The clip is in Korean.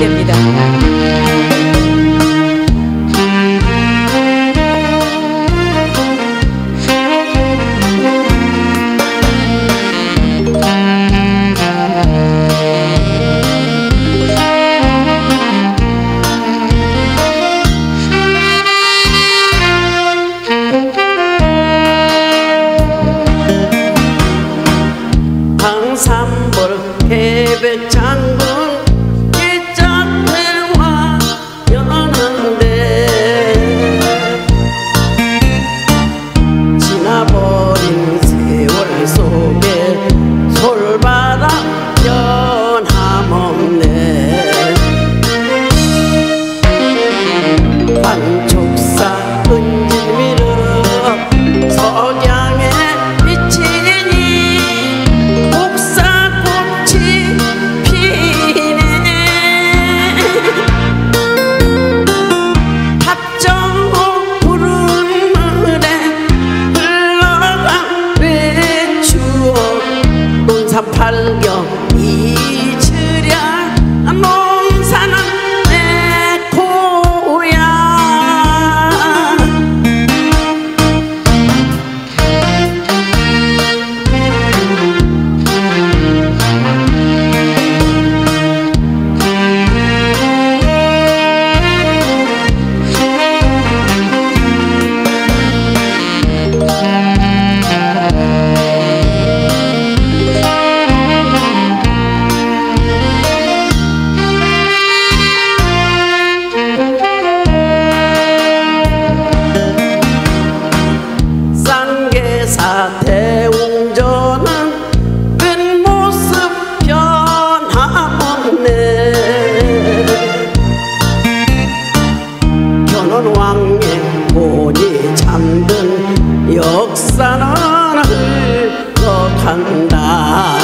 됩니다. ah.